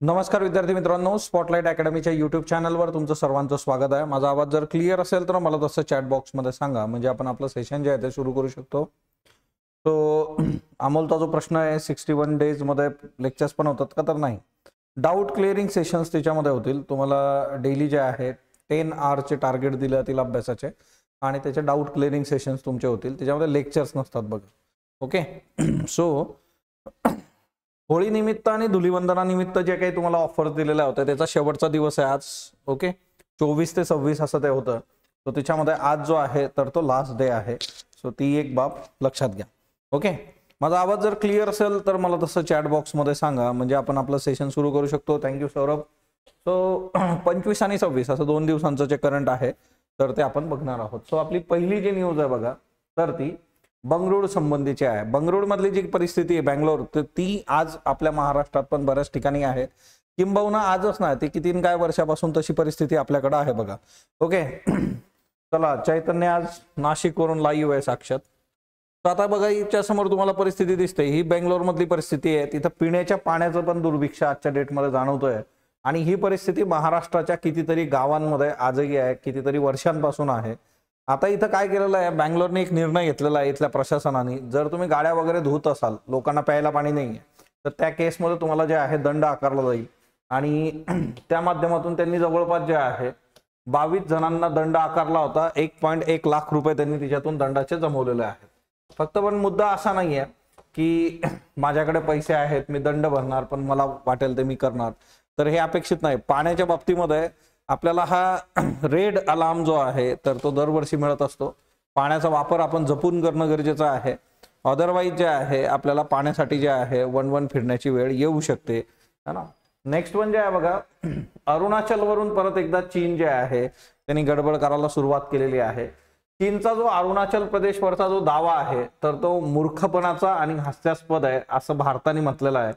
नमस्कार विद्यार्थी मित्रांनो स्पॉटलाईट अकॅडमीच्या युट्यूब चॅनलवर तुमचं सर्वांचं स्वागत आहे. माझा आवाज जर क्लिअर असेल तर मला तसं चॅट बॉक्समध्ये सांगा. म्हणजे आपण आपलं सेशन जे आहे ते सुरू करू शकतो. तो अमोलचा जो प्रश्न आहे सिक्स्टी वन डेजमध्ये लेक्चर्स पण होतात का तर नाही? डाऊट क्लिअरिंग सेशन्स त्याच्यामध्ये होतील. तुम्हाला डेली जे आहे टेन आरचे टार्गेट दिले जातील अभ्यासाचे. आणि त्याचे डाऊट क्लिअरिंग सेशन्स तुमचे होतील. त्याच्यामध्ये लेक्चर्स नसतात बघा. ओके सो होळी निमित्त आणि धुलीवंदनानिमित्त जे काही तुम्हाला ऑफर दिलेल्या होत्या त्याचा शेवटचा दिवस आहे आज ओके चोवीस ते सव्वीस असं ते होतं. सो त्याच्यामध्ये आज जो आहे तर तो लास्ट डे आहे. सो ती एक बाब लक्षात घ्या. ओके माझा आवाज जर क्लिअर असेल तर मला तसं चॅट बॉक्समध्ये सांगा. म्हणजे आपण आपलं सेशन सुरू करू शकतो. थँक्यू सौरभ. सो पंचवीस आणि सव्वीस असं दोन दिवसांचं जे करंट आहे तर ते आपण बघणार आहोत. सो आपली पहिली जी न्यूज आहे बघा तर ती बंगळूर संबंधीची आहे. बंगळूर मधली जी परिस्थिती आहे बँगलोर तर ती आज आपल्या महाराष्ट्रात पण बऱ्याच ठिकाणी आहे. किंबहुना आजच नाही ती किती काय वर्षापासून तशी परिस्थिती आपल्याकडे आहे बघा. ओके. चला चैतन्य आज नाशिकवरून लाईव्ह आहे साक्षात. तर आता बघा याच्या समोर तुम्हाला परिस्थिती दिसते. ही बेंगलोर मधली परिस्थिती आहे. तिथं पिण्याच्या पाण्याचं पण दुर्भिक्ष आजच्या डेटमध्ये जाणवतोय. आणि ही परिस्थिती महाराष्ट्राच्या कितीतरी गावांमध्ये आजही आहे कितीतरी वर्षांपासून आहे. आता इथं काय केलेलं आहे? बँगलोरने एक निर्णय घेतलेला आहे इथल्या प्रशासनाने. जर तुम्ही गाड्या वगैरे धुत असाल लोकांना प्यायला पाणी नाही आहे तर त्या केसमध्ये तुम्हाला जे आहे दंड आकारला जाईल. आणि त्या माध्यमातून त्यांनी जवळपास जे आहे बावीस जणांना दंड आकारला होता. एक पॉईंट एक लाख रुपये त्यांनी तिच्यातून दंडाचे जमवलेले आहेत. फक्त पण मुद्दा असा नाहीये की माझ्याकडे पैसे आहेत मी दंड भरणार पण मला वाटेल ते मी करणार. तर हे अपेक्षित नाही. पाण्याच्या बाबतीमध्ये आपल्याला हा रेड अलार्म जो आहे तर तो दरवर्षी मिळत असतो. पाण्याचा वापर आपण जपून करणं गरजेचं आहे. अदरवाईज जे आहे आपल्याला पाण्यासाठी जे आहे वन वन फिरण्याची वेळ येऊ शकते. है ना? नेक्स्ट वन जे आहे बघा अरुणाचल वरून परत एकदा चीन जे आहे त्यांनी गडबड करायला सुरुवात केलेली आहे. चीनचा जो अरुणाचल प्रदेशवरचा जो दावा आहे तर तो मूर्खपणाचा आणि हास्यास्पद आहे असं भारताने म्हटलेलं आहे.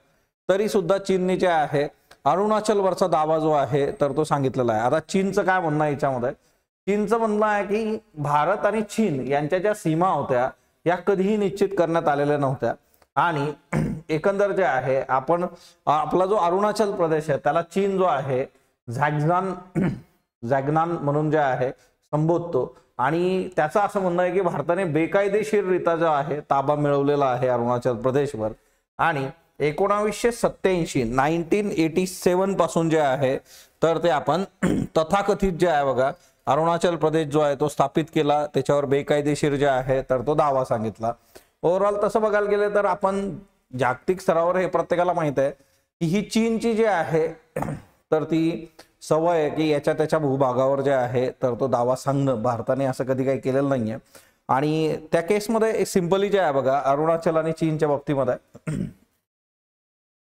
तरी सुद्धा चीनने जे आहे अरुणाचलवरचा दावा जो आहे तर तो सांगितलेला आहे. आता चीनचं काय म्हणणं आहे याच्यामध्ये? चीनचं म्हणणं आहे की भारत आणि चीन यांच्या ज्या सीमा होत्या या कधीही निश्चित करण्यात आलेल्या नव्हत्या. आणि एकंदर जे आहे आपण आपला जो अरुणाचल प्रदेश आहे त्याला चीन जो आहे झॅगझान झॅगनान म्हणून जे आहे संबोधतो. आणि त्याचं असं म्हणणं आहे की भारताने बेकायदेशीररित्या जो आहे ताबा मिळवलेला आहे अरुणाचल प्रदेशवर. आणि एकोणावीसशे सत्याऐंशी नाईन्टीन एटी सेवनपासून जे आहे तर ते आपण तथाकथित जे आहे बघा अरुणाचल प्रदेश जो आहे तो स्थापित केला त्याच्यावर बेकायदेशीर जे आहे तर तो दावा सांगितला. ओव्हरऑल तसं बघायला गेलं तर आपण जागतिक स्तरावर हे प्रत्येकाला माहीत आहे की ही चीनची जी आहे तर ती सवय आहे की याच्या त्याच्या भूभागावर जे आहे तर तो दावा सांगणं भारताने असं कधी काही केलेलं नाहीये. आणि त्या केसमध्ये सिम्पली जे आहे बघा अरुणाचल आणि चीनच्या बाबतीमध्ये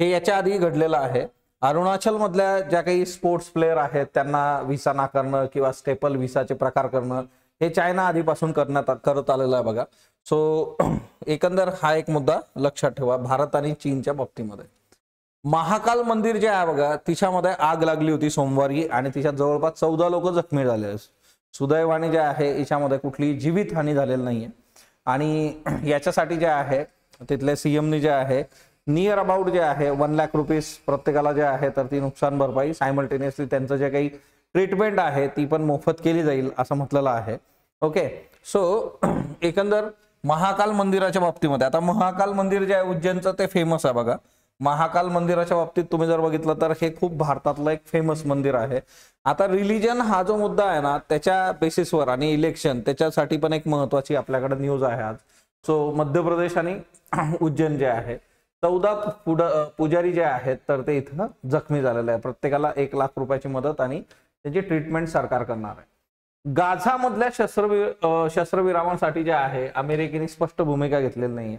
हे याच्या आधी घडलेलं आहे. अरुणाचल मधल्या ज्या काही स्पोर्ट्स प्लेअर आहेत त्यांना व्हिसा नाकारणं किंवा स्टेपल व्हिसाचे प्रकार करणं हे चायना आधीपासून करण्यात करत आलेलं आहे बघा. सो एकंदर हा एक मुद्दा लक्षात ठेवा भारत आणि चीनच्या बाबतीमध्ये. महाकाल मंदिर जे आहे बघा तिच्यामध्ये आग लागली होती सोमवारी आणि तिच्यात जवळपास चौदा लोक जखमी झाले. सुदैवाने जे आहे याच्यामध्ये कुठली जीवित हानी झालेली नाहीये. आणि याच्यासाठी जे आहे तिथल्या सीएमनी जे आहे नियर अबाउट जे आहे वन लाख रुपीज प्रत्येकाला जे आहे तर ती नुकसान भरपाई. सायमल्टेनियसली त्यांचं जे काही ट्रीटमेंट आहे ती पण मोफत केली जाईल असं म्हटलेलं आहे. ओके सो एकंदर महाकाल मंदिराच्या बाबतीमध्ये आता महाकाल मंदिर जे आहे उज्जैनचं ते फेमस आहे बघा. महाकाल मंदिराच्या बाबतीत तुम्ही जर बघितलं तर हे खूप भारतातलं एक फेमस मंदिर आहे. आता रिलिजन हा जो मुद्दा आहे ना त्याच्या बेसिसवर आणि इलेक्शन त्याच्यासाठी पण एक महत्वाची आपल्याकडे न्यूज आहे आज. सो मध्य प्रदेश आणि उज्जैन जे आहे चौदा पुढ पुजारी जे आहेत तर ते इथं जखमी झालेले आहे प्रत्येकाला एक लाख रुपयाची मदत आणि त्याची ट्रीटमेंट सरकार करणार आहे. गाझामधल्या शस्त्रवि शस्त्रविरामांसाठी जे आहे अमेरिकेने स्पष्ट भूमिका घेतलेली नाहीये.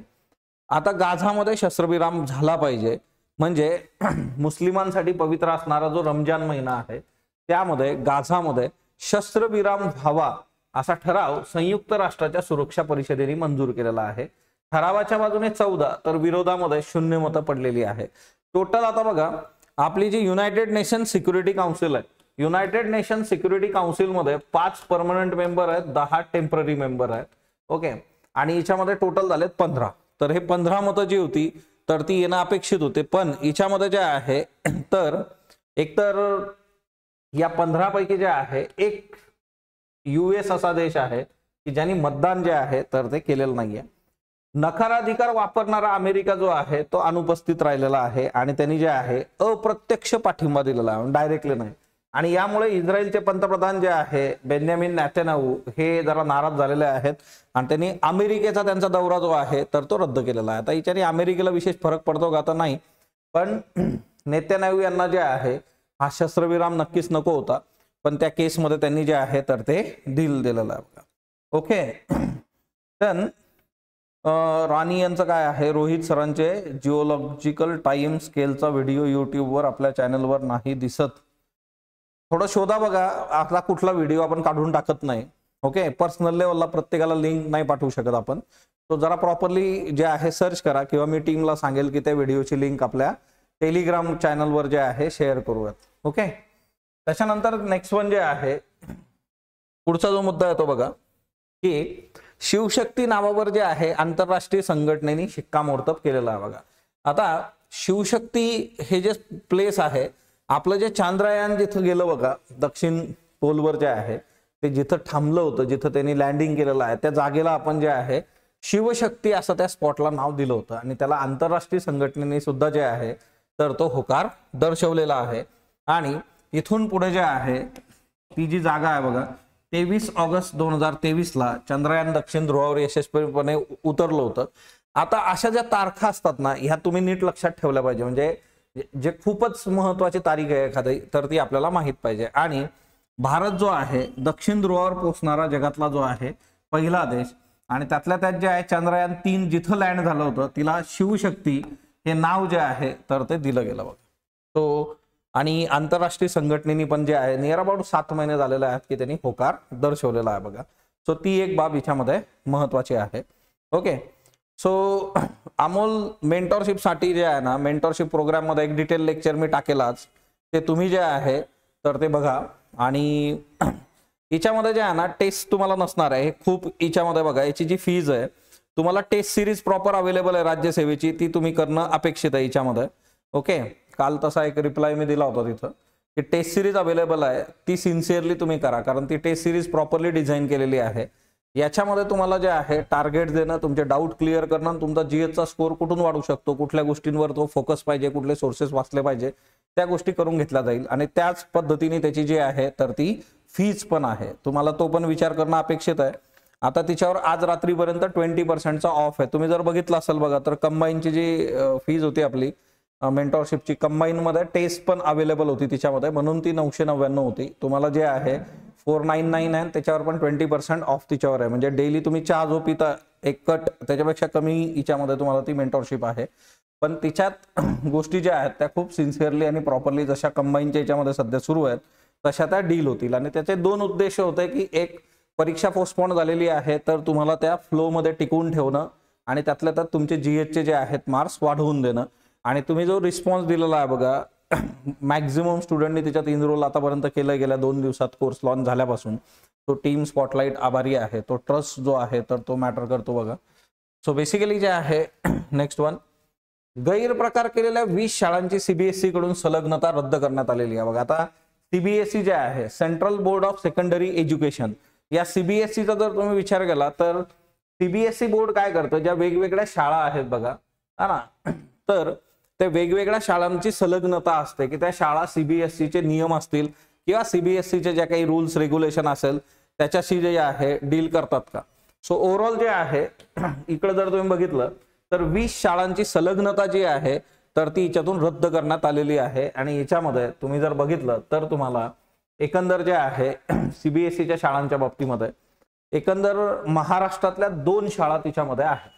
आता गाझामध्ये शस्त्रविराम झाला पाहिजे. म्हणजे मुस्लिमांसाठी पवित्र असणारा जो रमजान महिना आहे त्यामध्ये गाझामध्ये शस्त्रविराम व्हावा असा ठराव संयुक्त राष्ट्राच्या सुरक्षा परिषदेने मंजूर केलेला आहे. ठरावाच्या बाजूने चौदा तर विरोधामध्ये शून्य मतं पडलेली आहे. टोटल आता बघा आपली जी युनायटेड नेशन सिक्युरिटी काउन्सिल आहे युनायटेड नेशन सिक्युरिटी काउन्सिलमध्ये पाच परमनंट मेंबर आहेत दहा टेंपररी मेंबर आहेत. ओके आणि याच्यामध्ये टोटल झालेत पंधरा. तर हे पंधरा मतं जी होती तर ती येणं अपेक्षित होते. पण हिच्यामध्ये जे आहे तर एकतर या पंधरापैकी जे आहे एक युएस असा देश आहे की ज्यांनी मतदान जे आहे तर ते केलेलं नाहीये. नकाराधिकार वापरणारा अमेरिका जो आहे तो अनुपस्थित राहिलेला आहे आणि त्यांनी जे आहे अप्रत्यक्ष पाठिंबा दिलेला आहे डायरेक्टली नाही. आणि यामुळे इस्रायलचे पंतप्रधान जे आहे बेन्यामिन नॅतेनाऊ हे जरा नाराज झालेले आहेत. आणि त्यांनी अमेरिकेचा त्यांचा दौरा जो आहे तर तो रद्द केलेला आहे. आता याच्याने अमेरिकेला विशेष फरक पडतो का तर नाही. पण नेत्यानाऊ यांना जे आहे हा शस्त्रविराम नक्कीच नको होता. पण त्या केसमध्ये त्यांनी जे आहे तर ते डील दिलेलं आहे. ओके तर राणी यांचं काय आहे? रोहित सरांचे जिओलॉजिकल टाइम स्केलचा व्हिडिओ युट्यूबवर आपल्या चॅनलवर नाही दिसत. थोडं शोधा बघा. आपला कुठला व्हिडिओ आपण काढून टाकत नाही. ओके? पर्सनल लेवलला प्रत्येकाला लिंक नाही पाठवू शकत आपण. तो जरा प्रॉपरली जे आहे सर्च करा किंवा मी टीमला सांगेल की त्या व्हिडिओची लिंक आपल्या टेलिग्राम चॅनलवर जे आहे शेअर करूयात. ओके? त्याच्यानंतर नेक्स्ट वन जे आहे पुढचा जो मुद्दा येतो बघा की शिवशक्ती नावावर जे आहे आंतरराष्ट्रीय संघटनेने शिक्कामोर्तब केलेला आहे बघा. आता शिवशक्ती हे जे प्लेस आहे आपलं जे चांद्रयान जिथं गेलं बघा दक्षिण पोलवर जे आहे ते जिथं थांबलं होतं जिथं त्यांनी लँडिंग केलेलं आहे त्या जागेला आपण जे आहे शिवशक्ती असं त्या स्पॉटला नाव दिलं होतं. आणि त्याला आंतरराष्ट्रीय संघटनेने सुद्धा जे आहे तर तो होकार दर्शवलेला आहे. आणि इथून पुढे जे आहे ती जी जागा आहे बघा तेवीस ऑगस्ट दोन हजार तेवीस ला चंद्रयान दक्षिण ध्रुवावर यशस्वीपणे उतरलं होतं. आता अशा ज्या तारखा असतात ना ह्या तुम्ही नीट लक्षात ठेवल्या पाहिजे. म्हणजे जे खूपच महत्वाची तारीख आहे एखादी तर ती आपल्याला माहीत पाहिजे. आणि भारत जो आहे दक्षिण ध्रुवावर पोहोचणारा जगातला जो आहे पहिला देश आणि त्यातल्या त्यात जे आहे चंद्रयान तीन जिथं लँड झालं होतं तिला शिवशक्ती हे नाव जे आहे तर ते दिलं गेलं बघा. तो आणि आंतरराष्ट्रीय संघटनेने पण जे आहे नियर अबाउट सात महिने झालेले आहेत की त्यांनी होकार दर्शवलेला आहे बघा. सो ती एक बाब याच्यामध्ये महत्वाची आहे. ओके सो अमोल मेंटॉरशिपसाठी जे आहे ना मेंटॉरशिप प्रोग्राममध्ये एक डिटेल लेक्चर मी टाकेलाच ते तुम्ही जे आहे तर ते बघा. आणि याच्यामध्ये जे आहे ना टेस्ट तुम्हाला नसणार आहे. हे खूप याच्यामध्ये बघा याची जी फीज आहे तुम्हाला टेस्ट सिरीज प्रॉपर अवेलेबल आहे राज्यसेवेची ती तुम्ही करणं अपेक्षित आहे याच्यामध्ये ओके काल तसा एक रिप्लाय मी दिला होता तिथं की टेस्ट सिरीज अवेलेबल आहे ती सिन्सिअरली तुम्ही करा कारण ती टेस्ट सिरीज प्रॉपरली डिझाईन केलेली आहे. याच्यामध्ये तुम्हाला जे आहे टार्गेट देणं तुमचे डाऊट क्लिअर करणं तुमचा जीएसचा स्कोर कुठून वाढू शकतो कुठल्या गोष्टींवर तो फोकस पाहिजे कुठले सोर्सेस वाचले पाहिजे त्या गोष्टी करून घेतल्या जाईल. आणि त्याच पद्धतीने त्याची जी आहे तर ती फीज पण आहे. तुम्हाला तो पण विचार करणं अपेक्षित आहे. आता तिच्यावर आज रात्रीपर्यंत ट्वेंटी पर्सेंटचा ऑफ आहे. तुम्ही जर बघितलं असेल बघा तर कंबाईनची जी फीज होती आपली मेंटॉरशिपची कंबाईनमध्ये टेस्ट पण अवेलेबल होती तिच्यामध्ये. म्हणून ती नऊशे नव्याण्णव होती. तुम्हाला जे आहे फोर नाईन नाईन आहे त्याच्यावर पण ट्वेंटी पर्सेंट ऑफ तिच्यावर आहे. म्हणजे डेली तुम्ही चहा जो पिता एक कट त्याच्यापेक्षा कमी हिच्यामध्ये तुम्हाला ती मेंटॉरशिप आहे. पण तिच्यात गोष्टी ज्या आहेत त्या खूप सिन्सिअरली आणि प्रॉपरली जशा कंबाईनच्या याच्यामध्ये सध्या सुरू आहेत तशा त्या डील होतील. आणि त्याचे दोन उद्देश होते की एक परीक्षा पोस्टपोन झालेली आहे तर तुम्हाला त्या फ्लोमध्ये टिकवून ठेवणं आणि त्यातल्या त्यात तुमचे जी एचचे जे आहेत मार्क्स वाढवून देणं. आणि तुम्ही जो रिस्पॉन्स दिलेला आहे बघा मॅक्झिमम स्टुडंटनी त्याच्यात इनरोल आतापर्यंत केलं गेल्या दोन दिवसात कोर्स लॉन्च झाल्यापासून. तो टीम स्पॉटलाईट आभारी आहे तो ट्रस्ट जो आहे तर तो मॅटर करतो बघा. सो बेसिकली जे आहे नेक्स्ट वन गैरप्रकार केलेल्या वीस शाळांची सीबीएसई कडून संलग्नता रद्द करण्यात आलेली आहे बघा. आता सीबीएसई जे आहे central board of secondary education या सीबीएसईचा जर तुम्ही विचार केला तर सीबीएसई बोर्ड काय करतं? ज्या वेगवेगळ्या शाळा आहेत बघा. हा ना? तर ते वेगवेगळ्या शाळांची संलग्नता असते की त्या शाळा सीबीएसईचे नियम असतील किंवा सीबीएसईचे ज्या काही रूल्स रेग्युलेशन असेल त्याच्याशी जे आहे डील करतात का? सो ओव्हरऑल जे आहे इकडे जर तुम्ही बघितलं तर वीस शाळांची संलग्नता जी आहे तर ती याच्यातून रद्द करण्यात आलेली आहे. आणि याच्यामध्ये तुम्ही जर बघितलं तर तुम्हाला एकंदर जे आहे सीबीएसईच्या शाळांच्या बाबतीमध्ये एकंदर महाराष्ट्रातल्या दोन शाळा तिच्यामध्ये आहेत.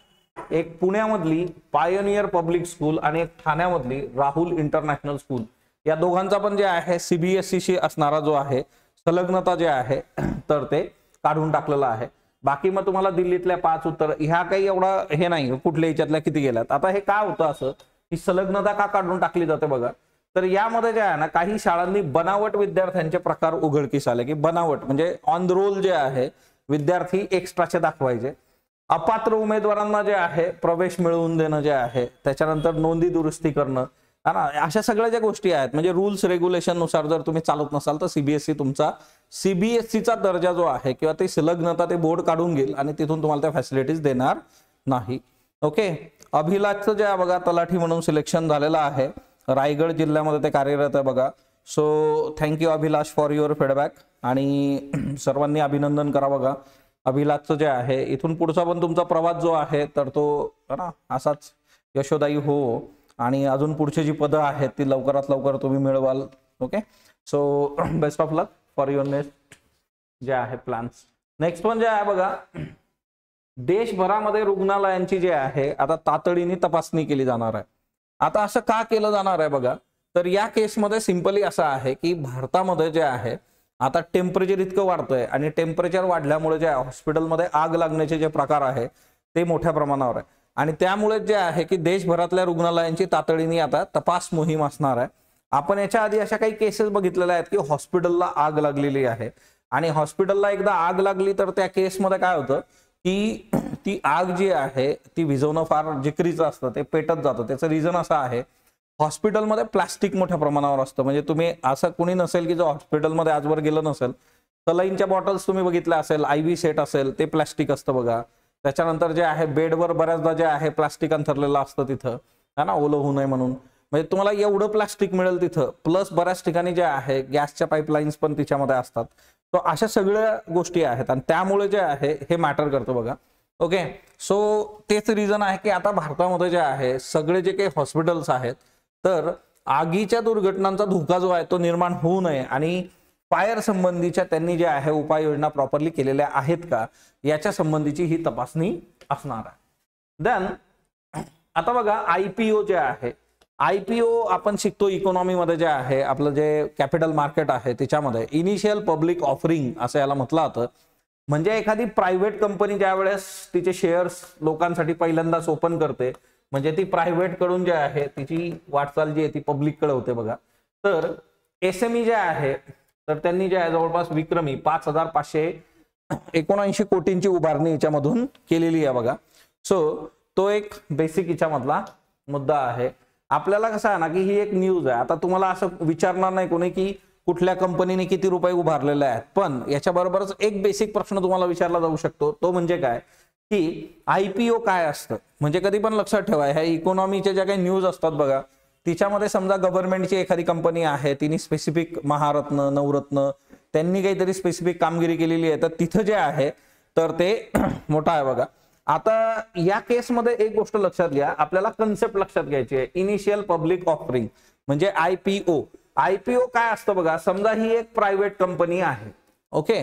एक पुण्यामधली पायोनियर पब्लिक स्कूल आणि एक ठाण्यामधली राहुल इंटरनॅशनल स्कूल या दोघांचा पण जे आहे सीबीएसईशी असणारा जो आहे संलग्नता जे आहे तर ते काढून टाकलेलं आहे. बाकी मग तुम्हाला दिल्लीतल्या पाच उत्तर ह्या काही एवढा हे नाही कुठल्या याच्यातल्या किती गेल्यात. आता हे का होतं असं? ही संलग्नता का काढून टाकली जाते बघा. तर यामध्ये जे आहे ना काही शाळांनी बनावट विद्यार्थ्यांचे प्रकार उघडकीस आले की बनावट म्हणजे ऑन द रोल जे आहे विद्यार्थी एक्स्ट्राचे दाखवायचे. अपात्र उमेदवारांना जे आहे प्रवेश मिळवून देणं जे आहे त्याच्यानंतर नोंदी दुरुस्ती करणं ना? अशा सगळ्या ज्या गोष्टी आहेत म्हणजे रुल्स रेग्युलेशननुसार जर तुम्ही चालत नसाल तर सीबीएसई तुमचा सीबीएसईचा दर्जा जो आहे किंवा ते संलग्नता ते बोर्ड काढून घेईल आणि तिथून तुम्हाला त्या फॅसिलिटीज देणार नाही. ओके अभिलाषचं जे आहे बघा तलाठी म्हणून सिलेक्शन झालेलं आहे. रायगड जिल्ह्यामध्ये ते कार्यरत आहे बघा. So thank you Abhilash for your feedback आणि सर्वांनी अभिनंदन करा बघा. अभिलाषचं जे आहे इथून पुढचा पण तुमचा प्रवास जो आहे तर तो ना असाच यशोदायी हो. आणि अजून पुढची जी पदं आहेत ती लवकरात लवकर तुम्ही मिळवाल okay so best of luck for your next जे आहे प्लॅन्स नेक्स्ट पण जे आहे बघा देशभरामध्ये रुग्णालयांची जी आहे आता तातडीने तपासणी केली जाणार आहे. आता असं का केलं जाणार आहे बघा? तर या केसमध्ये सिंपली असं आहे की भारतामध्ये जे आहे आता टेम्परेचर इतकं वाढतंय आणि टेम्परेचर वाढल्यामुळे जे हॉस्पिटलमध्ये आग लागण्याचे जे प्रकार आहे ते मोठ्या प्रमाणावर आहे. आणि त्यामुळे जे आहे की देशभरातल्या रुग्णालयांची तातडीने आता तपास मोहीम असणार आहे. आपण याच्या आधी अशा काही केसेस बघितलेल्या आहेत की हॉस्पिटलला आग लागलेली आहे. आणि हॉस्पिटलला एकदा आग लागली तर त्या केसमध्ये काय होतं की ती आग जी आहे ती विझवणं फार जिकरीचं असतं ते पेटत जातं. त्याचं रिझन असं आहे हॉस्पिटलमध्ये प्लास्टिक मोठ्या प्रमाणावर असतं. म्हणजे तुम्ही असं कुणी नसेल की जो हॉस्पिटलमध्ये आजवर गेलं नसेल सलाईनच्या बॉटल्स तुम्ही बघितल्या असेल आय व्ही सेट असेल ते प्लास्टिक असतं बघा. त्याच्यानंतर जे आहे बेडवर बऱ्याचदा जे आहे प्लास्टिक अंथरलेलं असतं तिथं. है ना? ओलं होऊ नये म्हणून. म्हणजे तुम्हाला एवढं प्लास्टिक मिळेल तिथं. प्लस बऱ्याच ठिकाणी जे आहे गॅसच्या पाईपलाईन्स पण तिच्यामध्ये असतात. तो अशा सगळ्या गोष्टी आहेत आणि त्यामुळे जे आहे हे मॅटर करतं बघा. ओके? सो तेच रिझन आहे की आता भारतामध्ये जे आहे सगळे जे काही हॉस्पिटल्स आहेत तर आगीच्या दुर्घटनांचा धोका जो आहे तो निर्माण होऊ नये आणि फायर संबंधीच्या त्यांनी जे आहे उपाययोजना प्रॉपरली केलेल्या आहेत का याच्या संबंधीची ही तपासणी असणार आहे. देन आता बघा आयपीओ जे आहे आयपीओ आपण शिकतो इकॉनॉमीमध्ये जे आहे आपलं जे कॅपिटल मार्केट आहे त्याच्यामध्ये इनिशियल पब्लिक ऑफरिंग असं याला म्हटलं जातं. म्हणजे एखादी प्रायव्हेट कंपनी ज्या वेळेस तिचे शेअर्स लोकांसाठी पहिल्यांदाच ओपन करते म्हणजे ती प्रायव्हेटकडून जे आहे तिची वाटचाल जी आहे ती पब्लिककडे होते बघा. तर एस एम ई जे आहे तर त्यांनी जे आहे जवळपास विक्रमी पाच हजार पाचशे एकोणऐंशी कोटींची उभारणी याच्यामधून केलेली आहे बघा. सो तो एक बेसिक याच्यामधला मुद्दा आहे. आपल्याला कसं आहे ना की ही एक न्यूज आहे. आता तुम्हाला असं विचारणार नाही कोणी की कुठल्या कंपनीने किती रुपये उभारलेले आहेत. पण याच्याबरोबरच एक बेसिक प्रश्न तुम्हाला विचारला जाऊ शकतो. तो म्हणजे काय? की आयपीओ काय असतं? म्हणजे कधी पण लक्षात ठेवा ह्या इकॉनॉमीच्या ज्या काही न्यूज असतात बघा तिच्यामध्ये समजा गव्हर्नमेंटची एखादी कंपनी आहे तिने स्पेसिफिक महारत्न नवरत्न त्यांनी काहीतरी स्पेसिफिक कामगिरी केलेली आहे तर तिथं जे आहे तर ते मोठा आहे बघा. आता या केसमध्ये एक गोष्ट लक्षात घ्या आपल्याला कन्सेप्ट लक्षात घ्यायची आहे इनिशियल पब्लिक ऑफरिंग म्हणजे आयपीओ आयपीओ काय असतं बघा समजा ही एक प्रायव्हेट कंपनी आहे ओके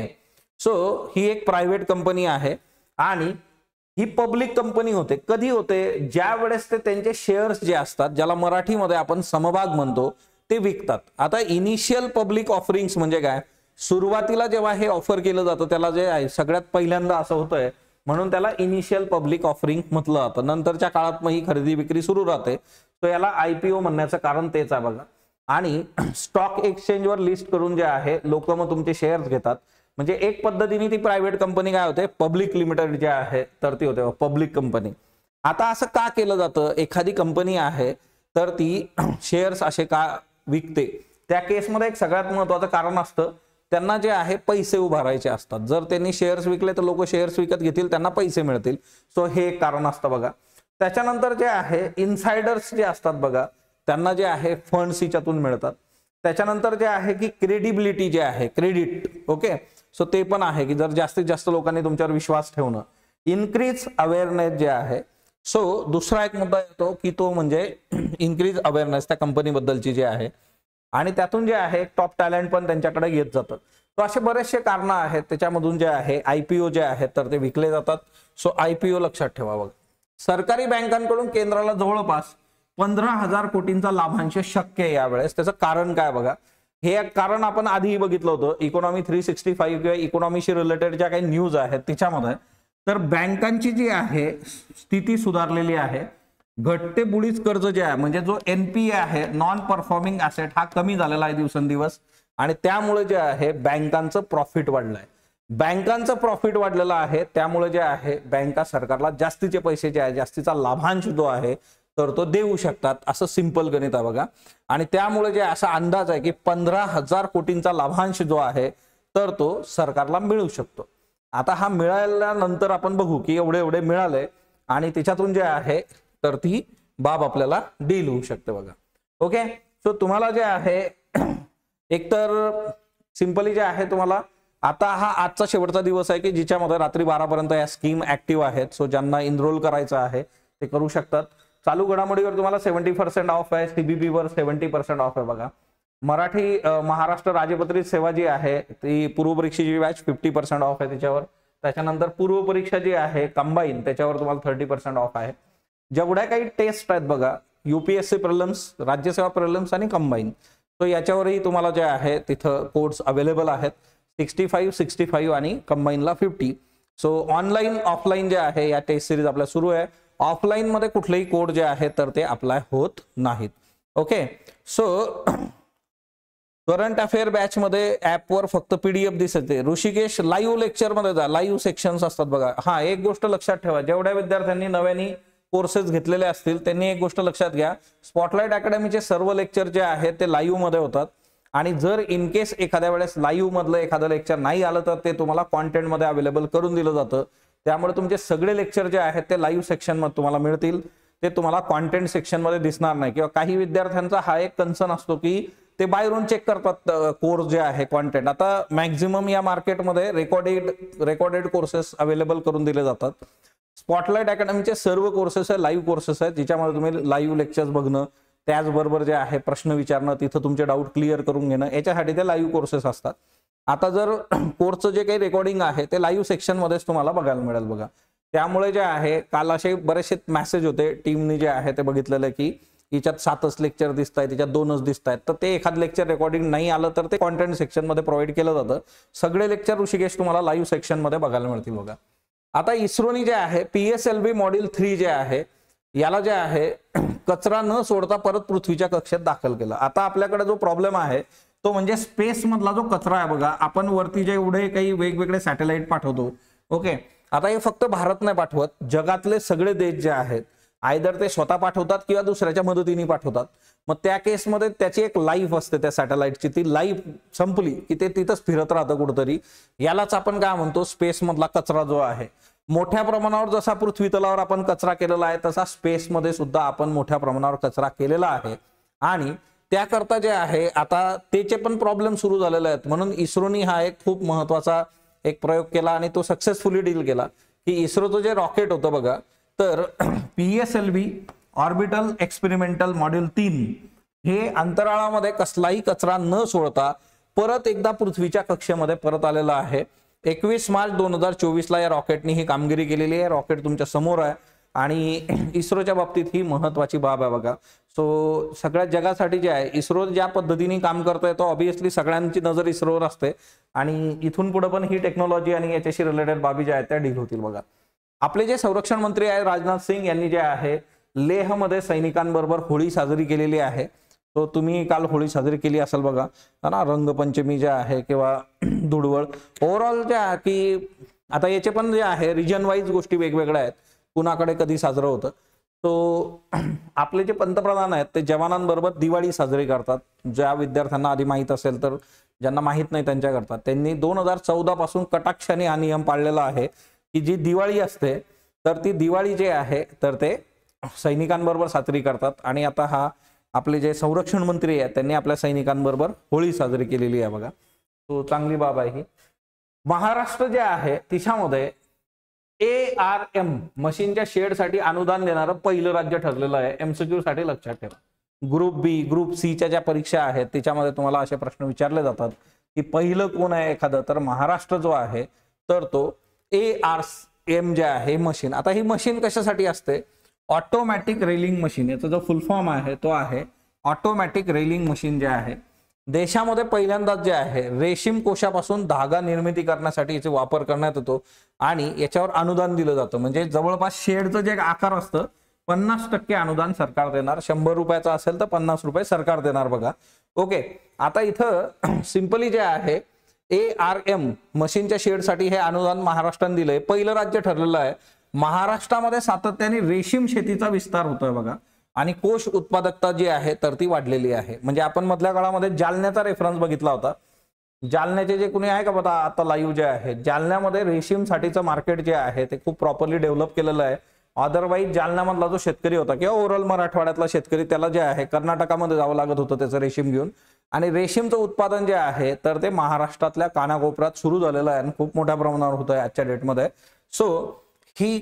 सो ही एक प्रायव्हेट कंपनी आहे आणि ही पब्लिक कंपनी होते. कधी होते? ज्या वेळेस ते त्यांचे शेअर्स जे असतात ज्याला मराठीमध्ये आपण समभाग म्हणतो ते विकतात. आता इनिशियल पब्लिक ऑफरिंग्स म्हणजे काय? सुरुवातीला जेव्हा हे ऑफर केलं जातं त्याला जे आहे सगळ्यात पहिल्यांदा असं होतंय म्हणून त्याला इनिशियल पब्लिक ऑफरिंग म्हटलं जातं. नंतरच्या काळात मग ही खरेदी विक्री सुरू राहते. तो याला आयपीओ म्हणण्याचं कारण तेच आहे बघा. आणि स्टॉक एक्सचेंजवर लिस्ट करून जे आहे लोक मग तुमचे शेअर्स घेतात. म्हणजे एक पद्धतीने ती प्रायव्हेट कंपनी काय होते? पब्लिक लिमिटेड जे आहे तर ती होते पब्लिक कंपनी आता असं का केलं जातं? एखादी कंपनी आहे तर ती शेअर्स असे का विकते? त्या केसमध्ये एक सगळ्यात महत्वाचं कारण असतं त्यांना जे आहे पैसे उभारायचे असतात. जर त्यांनी शेअर्स विकले तर लोक शेअर्स विकत घेतील त्यांना पैसे मिळतील. सो हे एक कारण असतं बघा. त्याच्यानंतर जे आहे इन्सायडर्स जे असतात बघा त्यांना जे आहे फंड्स हिच्यातून मिळतात. त्याच्यानंतर जे आहे की क्रेडिबिलिटी जे आहे क्रेडिट ओके सो ते पण आहे की जर जास्तीत जास्त लोकांनी तुमच्यावर विश्वास ठेवणं. इन्क्रीज अवेअरनेस जे आहे सो दुसरा एक मुद्दा येतो की तो म्हणजे इन्क्रीज अवेअरनेस त्या कंपनीबद्दलची जी आहे. आणि त्यातून जे आहे टॉप टॅलेंट पण त्यांच्याकडे येत जातं तर असे बरेचसे कारण आहेत. त्याच्यामधून जे आहे आयपीओ जे आहेत तर ते विकले जातात. सो आयपीओ लक्षात ठेवा बघा. सरकारी बँकांकडून केंद्राला जवळपास पंधरा हजार कोटींचा लाभांश शक्य आहे यावेळेस. त्याचं कारण काय बघा? हे एक कारण आपण आधीही बघितलं होतं. इकॉनॉमी थ्री सिक्स्टी फाईव्ह किंवा इकॉनॉमीशी रिलेटेड ज्या काही न्यूज आहेत तिच्यामध्ये तर बँकांची जी आहे स्थिती सुधारलेली आहे. घटते बुडीच कर्ज जे आहे म्हणजे जो एनपीए आहे नॉन परफॉर्मिंग ऍसेट हा कमी झालेला आहे दिवसेंदिवस. आणि त्यामुळे जे आहे बँकांचं प्रॉफिट वाढलंय. बँकांचं प्रॉफिट वाढलेलं आहे त्यामुळे जे आहे बँका सरकारला जास्तीचे पैसे जे आहे जास्तीचा लाभांश जो आहे तर तो देऊ शकतात. असं सिंपल गणित आहे बघा. आणि त्यामुळे जे असा अंदाज आहे की पंधरा हजार कोटींचा लाभांश जो आहे तर तो सरकारला मिळू शकतो. आता हा मिळाल्यानंतर आपण बघू की एवढे एवढे मिळाले आणि त्याच्यातून जे आहे तर ती बाब आपल्याला डील होऊ शकते बघा. ओके सो तुम्हाला जे आहे एकतर सिंपली जे आहे तुम्हाला आता हा आजचा शेवटचा दिवस आहे की जिच्यामध्ये रात्री बारापर्यंत या स्कीम ऍक्टिव्ह आहेत. सो ज्यांना इनरोल करायचं आहे ते करू शकतात. चालू घडामोडीवर तुम्हाला सेव्हन्टी पर्सेंट ऑफ आहे सीबीबी वर सेव्हन्टी पर्सेंट ऑफ आहे बघा. मराठी महाराष्ट्र राजपत्रित सेवा जी आहे ती पूर्व परीक्षेची बॅच फिफ्टी पर्सेंट ऑफ आहे त्याच्यावर. त्याच्यानंतर पूर्व परीक्षा जी आहे कंबाईन त्याच्यावर तुम्हाला थर्टी पर्सेंट ऑफ आहे. जेवढ्या काही टेस्ट आहेत बघा युपीएससी प्रलम्स राज्यसेवा प्रलम्स आणि कंबाईन तो याच्यावरही तुम्हाला जे आहे तिथं कोड्स अवेलेबल आहेत. सिक्स्टी फाईव्ह सिक्स्टी फाईव्ह आणि कंबाईनला फिफ्टी सो ऑनलाईन ऑफलाईन जे आहे या टेस्ट सिरीज आपल्या सुरू आहे. ऑफलाईनमध्ये कुठलेही कोड जे आहे तर ते अप्लाय होत नाहीत. Okay so current affair batch मध्ये ऍपवर फक्त पीडीएफ दिसते ऋषिकेश लाईव्ह लेक्चरमध्ये जा. लाईव्ह सेक्शन्स असतात बघा. हा एक गोष्ट लक्षात ठेवा. जेवढ्या विद्यार्थ्यांनी नव्याने कोर्सेस घेतलेले असतील त्यांनी एक गोष्ट लक्षात घ्या. स्पॉटलाईट अकॅडमीचे सर्व लेक्चर जे आहेत ते लाईव्हमध्ये होतात. आणि जर इन केस एखाद्या वेळेस लाईव्ह मधलं एखादं लेक्चर नाही आलं तर ते तुम्हाला कॉन्टेंटमध्ये अवेलेबल करून दिलं जातं. त्यामुळे तुमचे सगळे लेक्चर जे आहेत ते लाईव्ह सेक्शनमध्ये तुम्हाला मिळतील. ते तुम्हाला कॉन्टेंट सेक्शनमध्ये दिसणार नाही. किंवा काही विद्यार्थ्यांचा हा एक कन्सर्न असतो की ते बाहेरून चेक करतात कोर्स जे आहे कॉन्टेंट आता मॅक्झिमम या मार्केटमध्ये रेकॉर्डेड रेकॉर्डेड कोर्सेस अवेलेबल करून दिले जातात. स्पॉटलाईट अकॅडमीचे सर्व कोर्सेस आहे लाईव्ह कोर्सेस आहेत ज्याच्यामध्ये तुम्ही लाईव्ह लेक्चर्स बघणं त्याचबरोबर जे आहे प्रश्न विचारणं तिथं तुमचे डाऊट क्लिअर करून घेणं याच्यासाठी ते लाईव्ह कोर्सेस असतात. आता जर कोर्सचं जे काही रेकॉर्डिंग आहे ते लाईव्ह सेक्शनमध्येच तुम्हाला बघायला मिळेल बघा. त्यामुळे जे आहे काल असे बरेचसे मेसेज होते टीमने जे आहे ते बघितलेलं की याच्यात सातच लेक्चर दिसत आहेत त्याच्यात दोनच दिसत आहेत तर ते एखाद लेक्चर रेकॉर्डिंग नाही आलं तर ते कॉन्टेंट सेक्शनमध्ये प्रोव्हाइड केलं जातं. सगळे लेक्चर ऋषिकेश तुम्हाला लाईव्ह सेक्शनमध्ये बघायला मिळतील बघा. आता इस्रोनी जे आहे P S L V module three जे आहे याला जे आहे कचरा न सोडता परत पृथ्वीच्या कक्षेत दाखल केलं. आता आपल्याकडे जो प्रॉब्लेम आहे तो म्हणजे स्पेसमधला जो कचरा आहे बघा आपण वरती जे एवढे काही वेगवेगळे सॅटेलाइट पाठवतो ओके आता हे फक्त भारत नाही पाठवत जगातले सगळे देश जे आहेत आयदर ते स्वतः पाठवतात किंवा दुसऱ्याच्या मदतीने पाठवतात. मग त्या केसमध्ये त्याची एक लाईफ असते त्या सॅटेलाइटची ती लाईफ संपली की ते तिथंच फिरत राहतं कुठंतरी. यालाच आपण काय म्हणतो स्पेसमधला कचरा जो आहे. मोठ्या प्रमाणावर जसा पृथ्वी तलावर आपण कचरा केलेला आहे तसा स्पेसमध्ये सुद्धा आपण मोठ्या प्रमाणावर कचरा केलेला आहे. आणि त्याकरता जे आहे आता त्याचे पण प्रॉब्लेम सुरू झालेले आहेत. म्हणून इस्रोनी हा एक खूप महत्त्वाचा एक प्रयोग केला आणि तो सक्सेसफुली डील केला. की इस्रोचं जे रॉकेट होतं बघा तर P S L V orbital experimental module तीन हे अंतराळामध्ये कसलाही कचरा न सोडता परत एकदा पृथ्वीच्या कक्षेमध्ये परत आलेला आहे. एकवीस मार्च दोन हजार चोवीसला या रॉकेटनी ही कामगिरी केलेली आहे. रॉकेट तुमच्यासमोर आहे. आणि इस्रोच्या बाबतीत ही महत्वाची बाब आहे बघा. सो सगळ्या जगासाठी जे आहे इस्रो ज्या पद्धतीने काम करतोय तो ऑब्विसली सगळ्यांची नजर इस्रोवर असते. आणि इथून पुढे पण ही टेक्नॉलॉजी आणि याच्याशी रिलेटेड बाबी ज्या आहेत त्या डील होतील बघा. आपले जे संरक्षण मंत्री आहे राजनाथ सिंग यांनी जे आहे लेहमध्ये सैनिकांबरोबर होळी साजरी केलेली आहे. तो तुम्ही काल होळी साजरी केली असेल बघा. ना रंगपंचमी जे आहे किंवा धुडवळ. ओव्हरऑल जे की आता याचे पण जे आहे रिजन वाईज गोष्टी वेगवेगळ्या आहेत. कुणाकडे कधी साजरं होतं. तो आपले जे पंतप्रधान आहेत ते जवानांबरोबर दिवाळी साजरी करतात. ज्या विद्यार्थ्यांना आधी माहीत असेल तर ज्यांना माहीत नाही त्यांच्या करतात. त्यांनी दोन हजार चौदा पासून कटाक्षाने हा नियम पाळलेला आहे की जी दिवाळी असते तर ती दिवाळी जे आहे तर ते सैनिकांबरोबर साजरी करतात. आणि आता हा आपले जे संरक्षण मंत्री आहेत त्यांनी आपल्या सैनिकांबरोबर होळी साजरी केलेली आहे बघा. तो चांगली बाब आहे ही. महाराष्ट्र जे आहे तिच्यामध्ये ए आर एम मशीनच्या शेडसाठी अनुदान देणारं पहिलं राज्य ठरलेलं आहे. एमसीक्यू साठी लक्षात ठेवा. ग्रुप बी ग्रुप सीच्या ज्या परीक्षा आहेत त्याच्यामध्ये तुम्हाला असे प्रश्न विचारले जातात की पहिलं कोण आहे एखादं? तर महाराष्ट्र जो आहे तर तो ए आर एम जे आहे मशीन. आता ही मशीन कशासाठी असते? ऑटोमॅटिक रेलिंग मशीन याचा जो फुल फॉर्म आहे तो आहे ऑटोमॅटिक रेलिंग मशीन जे आहे. देशामध्ये पहिल्यांदाच जे आहे रेशीम कोशापासून धागा निर्मिती करण्यासाठी याचा वापर करण्यात येतो आणि याच्यावर अनुदान दिलं जातं. म्हणजे जवळपास शेडचं जे आकार असतं पन्नास टक्के अनुदान सरकार देणार. शंभर रुपयाचं असेल तर पन्नास रुपये सरकार देणार बघा. ओके आता इथं सिंपली जे आहे ए आर एम मशीनच्या शेडसाठी हे अनुदान महाराष्ट्राने दिलंय. पहिलं राज्य ठरलेलं आहे. महाराष्ट्रामध्ये सातत्याने रेशीम शेतीचा विस्तार होतोय बघा. आणि कोश उत्पादकता जी आहे तर ती वाढलेली आहे. म्हणजे आपण मधल्या काळामध्ये जालन्याचा रेफरन्स बघितला होता. जालन्याचे जे कुणी आहे का बघा आता लाईव्ह जे आहे जालन्यामध्ये रेशीमसाठीचं मार्केट जे आहे ते खूप प्रॉपरली डेव्हलप केलेलं आहे. अदरवाईज जालन्यामधला जो शेतकरी होता किंवा ओव्हरऑल मराठवाड्यातला शेतकरी त्याला जे आहे कर्नाटकामध्ये जावं लागत होतं त्याचं रेशीम घेऊन. आणि रेशीमचं उत्पादन जे आहे तर ते महाराष्ट्रातल्या कानाकोपऱ्यात सुरू झालेलं आहे आणि खूप मोठ्या प्रमाणावर होत आहे आजच्या डेटमध्ये सो ही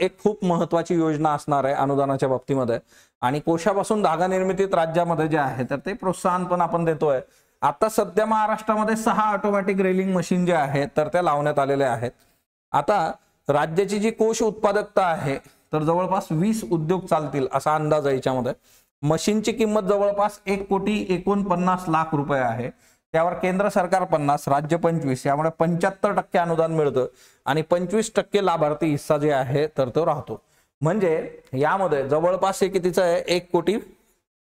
एक खूप महत्वाची योजना असणार आहे अनुदानाच्या बाबतीमध्ये. आणि कोशापासून धागा निर्मितीत राज्यामध्ये जे आहे तर ते प्रोत्साहन पण आपण देतोय. आता सध्या महाराष्ट्रामध्ये सहा ऑटोमॅटिक रेलिंग मशीन जे आहेत तर त्या लावण्यात आलेल्या आहेत. आता राज्याची जी कोश उत्पादकता आहे तर जवळपास वीस उद्योग चालतील असा अंदाज आहे याच्यामध्ये. मशीनची किंमत जवळपास एक कोटी एकोणपन्नास लाख रुपये आहे. त्यावर केंद्र सरकार पन्नास राज्य पंचवीस यामुळे पंच्याहत्तर टक्के अनुदान मिळतं. आणि पंचवीस टक्के लाभार्थी हिस्सा जे आहे तर तो राहतो. म्हणजे यामध्ये जवळपास हे कितीचं आहे? एक कोटी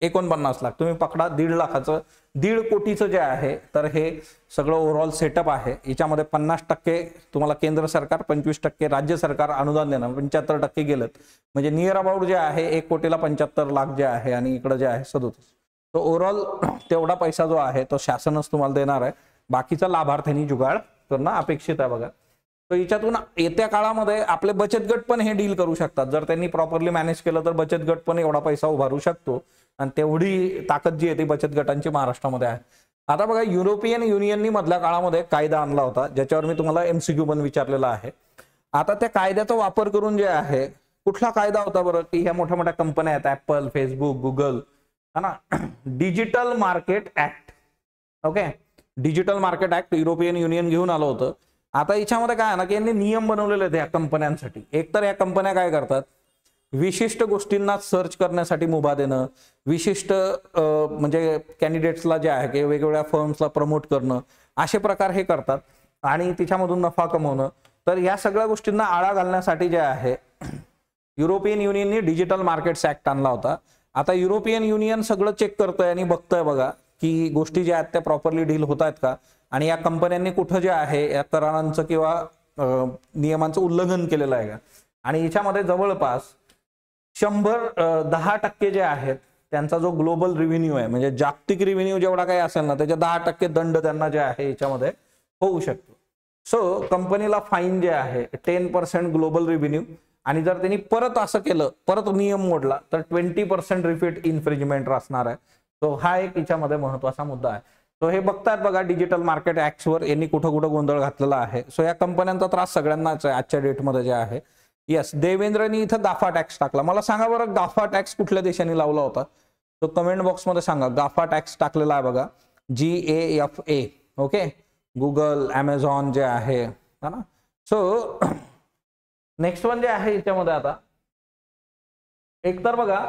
एकोणपन्नास लाख. तुम्ही पकडा दीड लाखाचं. दीड कोटीचं जे आहे तर हे सगळं ओव्हरऑल सेटअप आहे. याच्यामध्ये पन्नास टक्के तुम्हाला केंद्र सरकार पंचवीस टक्के राज्य सरकार अनुदान देणार. पंच्याहत्तर टक्के गेलं. म्हणजे नियर अबाउट जे आहे एक कोटीला पंच्याहत्तर लाख जे आहे आणि इकडं जे आहे सदोतीस. तो ओव्हरऑल तेवढा पैसा जो आहे तो शासनच तुम्हाला देणार आहे. बाकीचा लाभार्थ्यांनी जुगाड करणं अपेक्षित आहे बघा. तर याच्यातून येत्या काळामध्ये आपले बचत गट पण हे डील करू शकतात. जर त्यांनी प्रॉपरली मॅनेज केलं तर बचत गट पण एवढा पैसा उभारू शकतो. आणि तेवढी ताकद जी आहे ती बचत गटांची महाराष्ट्रामध्ये आहे. आता बघा युरोपियन युनियननी मधल्या काळामध्ये कायदा आणला होता ज्याच्यावर मी तुम्हाला एमसीक्यू पण विचारलेला आहे. आता त्या कायद्याचा वापर करून जे आहे कुठला कायदा होता बरं? की ह्या मोठ्या मोठ्या कंपन्या आहेत ऍपल फेसबुक गुगल है ना? Digital market act okay digital market act European union घेऊन आलं होतं. आता याच्यामध्ये काय आहे ना की यांनी नियम बनवलेले आहेत या कंपन्यांसाठी. एकतर या कंपन्या काय करतात? विशिष्ट गोष्टींना सर्च करण्यासाठी मुभा देणं विशिष्ट म्हणजे कॅन्डिडेट्सला जे आहे की वेगवेगळ्या फर्म्सला प्रमोट करणं असे प्रकार हे करतात. आणि तिच्यामधून नफा कमवणं. तर या सगळ्या गोष्टींना आळा घालण्यासाठी जे आहे युरोपियन युनियनने डिजिटल मार्केट्स ऍक्ट आणला होता. आता युरोपियन युनियन सगळं चेक करतंय आणि बघतंय बघा की गोष्टी ज्या आहेत त्या प्रॉपरली डील होत आहेत का? आणि या कंपन्यांनी कुठं जे आहे या करारांचं किंवा नियमांचं उल्लंघन केलेलं आहे का? आणि याच्यामध्ये जवळपास शंभर दहा टक्के जे आहेत त्यांचा जो ग्लोबल रिव्हेन्यू आहे म्हणजे जागतिक रिव्हेन्यू जेवढा काही असेल ना त्याचे दहा टक्के दंड त्यांना जे आहे याच्यामध्ये होऊ शकतो. सो कंपनीला फाईन जे आहे टेन पर्सेंट ग्लोबल रिव्हेन्यू आणि जर त्यांनी परत असं केलं परत नियम मोडला तर ट्वेंटी पर्सेंट रिफीट इन्फ्रिजमेंट असणार आहे. सो हा एक याच्यामध्ये महत्त्वाचा मुद्दा आहे. सो हे बघतात बघा डिजिटल मार्केट ऍक्सवर यांनी कुठं कुठं गोंधळ घातलेला आहे. सो या कंपन्यांचा त्रास सगळ्यांनाच आहे आजच्या डेटमध्ये जे आहे. येस देवेंद्रनी इथं गाफा टॅक्स टाकला. मला सांगा बरं गाफा टॅक्स कुठल्या देशाने लावला होता? तो कमेंट बॉक्समध्ये सांगा. गाफा टॅक्स टाकलेला आहे बघा. G A F A okay Google Amazon जे आहे. ना? सो नेक्स्ट वन जे आहे याच्यामध्ये आता. एकतर बघा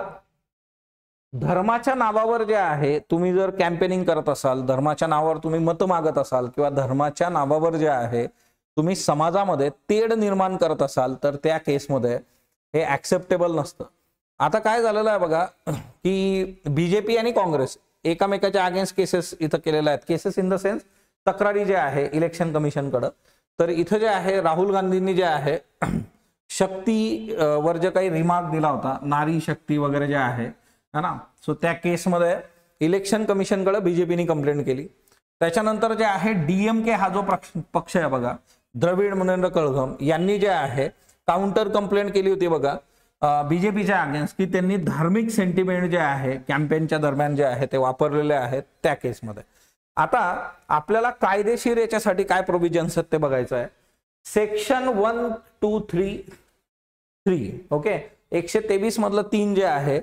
धर्माच्या नावावर जे आहे तुम्ही जर कॅम्पेनिंग करत असाल धर्माच्या नावावर तुम्ही मत मागत असाल किंवा धर्माच्या नावावर जे आहे तुम्ही समाजामध्ये तेढ निर्माण करत असाल तर त्या केसमध्ये हे ऍक्सेप्टेबल नसतं. आता काय झालेलं आहे बघा की बीजेपी आणि काँग्रेस एकामेकाच्या अगेन्स्ट केसेस इथं केलेल्या आहेत. केसेस इन द सेन्स तक्रारी जे आहे इलेक्शन कमिशनकडं तर इथं जे आहे राहुल गांधींनी जे आहे शक्ती वर जे काही रिमार्क दिला होता नारी शक्ती वगैरे जे आहे ना? सो त्या केसमध्ये इलेक्शन कमिशनकडे बीजेपीने कंप्लेंट केली. त्याच्यानंतर जे आहे डीएमके हा जो पक्ष आहे बघा द्रविड मनेंद्र कळघम यांनी जे आहे काउंटर कंप्लेंट केली होती बघा. बीजेपीच्या अगेन्स्ट की त्यांनी धार्मिक सेंटिमेंट जे आहे कॅम्पेनच्या दरम्यान जे आहे ते वापरलेले आहेत त्या केसमध्ये. आता आपल्याला कायदेशीर याच्यासाठी काय प्रोव्हिजन्स आहेत ते बघायचं आहे. Section one two three three okay एकशे तेवीस मधलं तीन जे आहे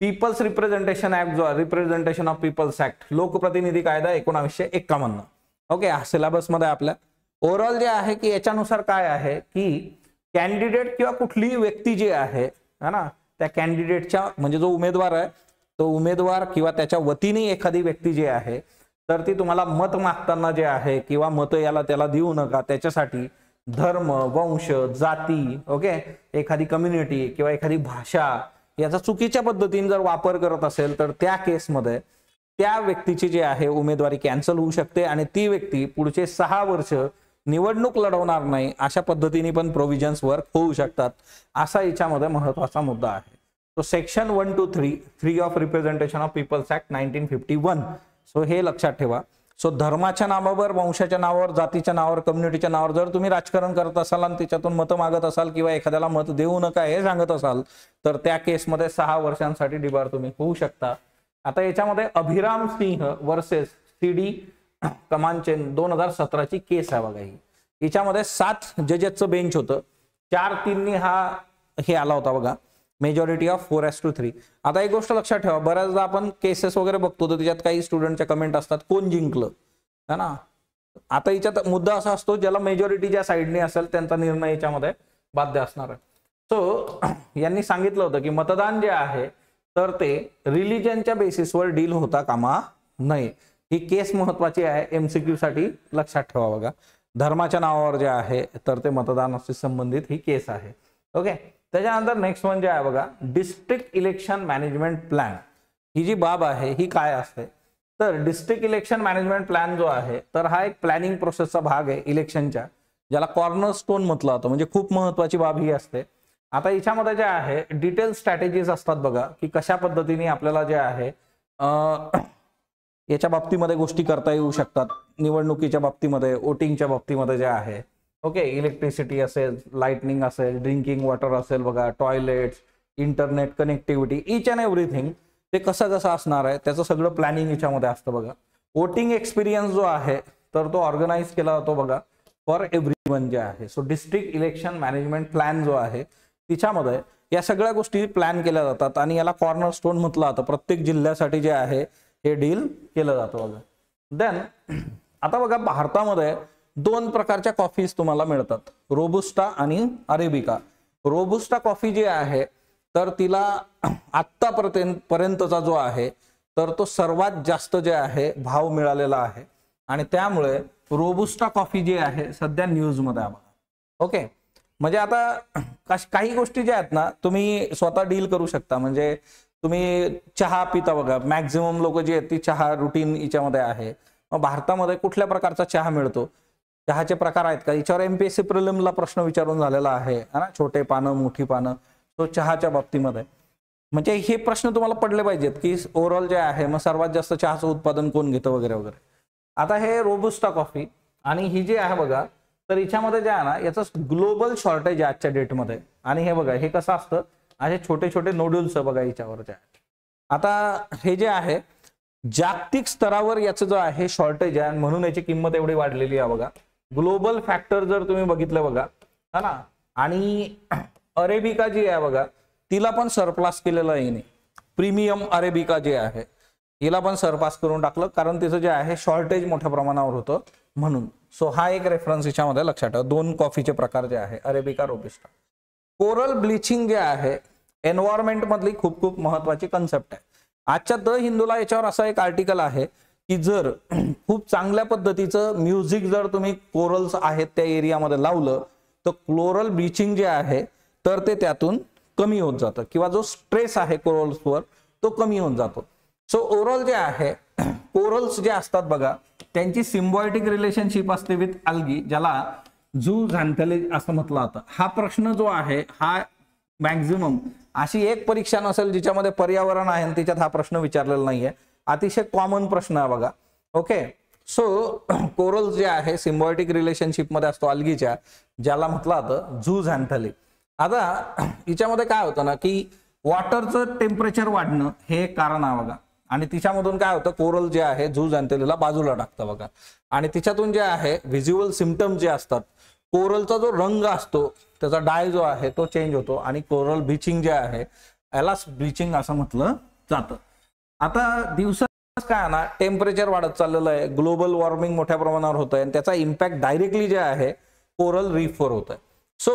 पीपल्स रिप्रेझेंटेशन ऍक्ट जो रिप्रेझेंटेशन ऑफ पीपल्स ऍक्ट लोकप्रतिनिधी कायदा एकोणावीसशे एक्कावन्न. ओके सिलेबसमध्ये आपल्या. ओव्हरऑल जे आहे की याच्यानुसार काय आहे की कॅन्डिडेट किंवा कुठलीही व्यक्ती जी आहे ना त्या कॅन्डिडेटच्या म्हणजे जो उमेदवार आहे तो उमेदवार किंवा त्याच्या वतीने एखादी व्यक्ती जी आहे तर ती तुम्हाला मत मागताना जे आहे किंवा मत याला त्याला देऊ नका त्याच्यासाठी धर्म वंश जाती ओके एखादी कम्युनिटी किंवा एखादी भाषा याचा चुकीच्या पद्धतीने जर वापर करत असेल तर त्या केसमध्ये त्या व्यक्तीची जी आहे उमेदवारी कॅन्सल होऊ शकते आणि ती व्यक्ती पुढचे सहा वर्ष निवडणूक लढवणार नाही अशा पद्धतीने पण प्रोव्हिजन्स वर्क होऊ शकतात असा याच्यामध्ये महत्त्वाचा मुद्दा आहे. तो section one two three three of representation of people's act nineteen fifty one so हे लक्षात ठेवा. सो धर्माच्या नावावर वंशाच्या नावावर जातीच्या नावावर कम्युनिटीच्या नावावर जर तुम्ही राजकारण करत असाल आणि त्याच्यातून मतं मागत असाल किंवा एखाद्याला मत देऊ नका हे सांगत असाल तर त्या केसमध्ये सहा वर्षांसाठी डिबार तुम्ही होऊ शकता. आता याच्यामध्ये Abhiram Singh versus C D Commachen दोन हजार सतराची केस आहे बघा ही. याच्यामध्ये सात जजेसचं बेंच होतं. चार तीननी हा हे आला होता बघा. Majority of four is to three आता एक गोष्ट लक्षात ठेवा बऱ्याचदा आपण केसेस वगैरे बघतो तर त्याच्यात काही स्टुडंटच्या कमेंट असतात कोण जिंकलं? है ना? आता याच्यात मुद्दा असा असतो ज्याला मेजॉरिटी ज्या साईडने असेल त्यांचा निर्णय याच्यामध्ये बाध्य असणार आहे. सो यांनी सांगितलं होतं की मतदान जे आहे तर ते रिलिजनच्या बेसिसवर डील होता कामा नये. ही केस महत्वाची आहे एमसीक्यू साठी लक्षात ठेवा बघा. धर्माच्या नावावर जे आहे तर ते मतदानाशी संबंधित ही केस आहे. ओके त्याच्यानंतर नेक्स्ट म्हणजे जे आहे बघा डिस्ट्रिक्ट इलेक्शन मॅनेजमेंट प्लॅन ही जी बाब आहे ही काय असते? तर डिस्ट्रिक्ट इलेक्शन मॅनेजमेंट प्लॅन जो आहे तर हा एक प्लॅनिंग प्रोसेसचा भाग आहे इलेक्शनच्या ज्याला कॉर्नर स्टोन म्हटलं जातं. म्हणजे खूप महत्वाची बाब ही असते. आता याच्यामध्ये जे आहे डिटेल स्ट्रॅटेजीज असतात बघा की कशा पद्धतीने आपल्याला जे आहे याच्या बाबतीमध्ये गोष्टी करता येऊ शकतात. निवडणुकीच्या बाबतीमध्ये वोटिंगच्या बाबतीमध्ये जे आहे ओके इलेक्ट्रिसिटी असेल लाइटनिंग असेल ड्रिंकिंग वॉटर असेल बघा toilets internet connectivity each and everything ते कसं कसं असणार आहे त्याचं सगळं प्लॅनिंग याच्यामध्ये असतं बघा. वोटिंग एक्सपिरियन्स जो आहे तर तो ऑर्गनाईज केला जातो बघा फॉर एव्हरी वन जे आहे. So district election management plan जो आहे तिच्यामध्ये या सगळ्या गोष्टी प्लॅन केल्या जातात आणि याला कॉर्नर स्टोन म्हटलं जातं. प्रत्येक जिल्ह्यासाठी जे आहे हे डील केलं जातं बघा. देन आता बघा भारतामध्ये दोन प्रकारच्या कॉफीज तुम्हाला मिळतात. रोबुस्टा आणि अरेबिका. रोबुस्टा कॉफी जी आहे तर तिला आत्तापर्यंत पर्यंतचा जो आहे तर तो सर्वात जास्त जे आहे भाव मिळालेला आहे. आणि त्यामुळे रोबुस्टा कॉफी जी आहे सध्या न्यूजमध्ये आम्हाला ओके? म्हणजे आता काही गोष्टी ज्या आहेत ना तुम्ही स्वतः डील करू शकता. म्हणजे तुम्ही चहा पिता बघा. मॅक्झिमम लोक जी आहेत ती चहा रुटीन याच्यामध्ये आहे. मग भारतामध्ये कुठल्या प्रकारचा चहा मिळतो? चहाचे प्रकार आहेत का? याच्यावर एमपीएससी प्रिलिमला प्रश्न विचारून झालेला आहे ना? छोटे पानं मोठी पानं तो चहाच्या बाबतीमध्ये. म्हणजे हे प्रश्न तुम्हाला पडले पाहिजेत की ओव्हरऑल जे आहे मग सर्वात जास्त चहाचं उत्पादन कोण घेतं वगैरे वगैरे. आता हे रोबुस्टा कॉफी आणि ही जी आहे बघा तर याच्यामध्ये जे आहे ना याचं ग्लोबल शॉर्टेज आहे आजच्या डेटमध्ये. आणि हे बघा हे कसं असतं? असे छोटे छोटे नोड्युल्स बघा याच्यावर जे आहे. आता हे जे आहे जागतिक स्तरावर याचं जो आहे शॉर्टेज आहे म्हणून याची किंमत एवढी वाढलेली आहे बघा. ग्लोबल फॅक्टर जर तुम्ही बघितलं बघा हा ना? आणि अरेबिका जी आहे बघा तिला पण सरप्लास केलेलं आहे नाही प्रीमियम अरेबिका जे आहे हिला पण सरपास करून टाकलं कारण तिचं जे आहे शॉर्टेज मोठ्या प्रमाणावर होतं म्हणून. सो हा एक रेफरन्स याच्यामध्ये लक्षात ठेवा. दोन कॉफीचे प्रकार जे आहे अरेबिका रोबिस्टा कोरल ब्लिचिंग जे आहे एन्व्हायरमेंट मधली खूप खूप महत्वाची कन्सेप्ट आहे. आजच्या द हिंदूला याच्यावर असा एक आर्टिकल आहे की जर खूप चांगल्या पद्धतीचं म्युझिक जर तुम्ही कोरल्स आहेत त्या एरियामध्ये लावलं तर क्लोरल ब्लिचिंग जे आहे तर ते त्यातून कमी होत जातं. किंवा जो स्ट्रेस आहे कोरल्सवर तो कमी होत जातो. सो ओरल जे आहे कोरल्स जे असतात बघा त्यांची सिम्बॉयटिक रिलेशनशिप असते विथ अल्गी ज्याला झू झांथले असं म्हटलं जातं. हा प्रश्न जो आहे हा मॅक्झिमम अशी एक परीक्षा नसेल जिच्यामध्ये पर्यावरण आहे आणि तिच्यात हा प्रश्न विचारलेला नाहीये. अतिशय कॉमन प्रश्न आहे बघा. ओके सो कोरल जे आहे सिम्बॉयटिक रिलेशनशिपमध्ये असतो अल्गीच्या ज्याला म्हटलं जातं झू झॅन्थली आता हिच्यामध्ये काय होतं ना की वॉटरचं टेम्परेचर वाढणं हे एक कारण आहे बघा. आणि तिच्यामधून काय होतं कोरल जे आहे झू झॅन्थलीला बाजूला टाकतं बघा. आणि तिच्यातून जे आहे व्हिज्युअल सिमटम जे असतात कोरलचा जो रंग असतो त्याचा डाय जो आहे तो चेंज होतो. आणि कोरल ब्लिचिंग जे आहे यालाच ब्लिचिंग असं म्हटलं जातं. आता दिवसा काय ना टेम्परेचर वाढत चाललेलं आहे ग्लोबल वॉर्मिंग मोठ्या प्रमाणावर होत आहे आणि त्याचा इम्पॅक्ट डायरेक्टली जे आहे कोरल रीफवर होत आहे सो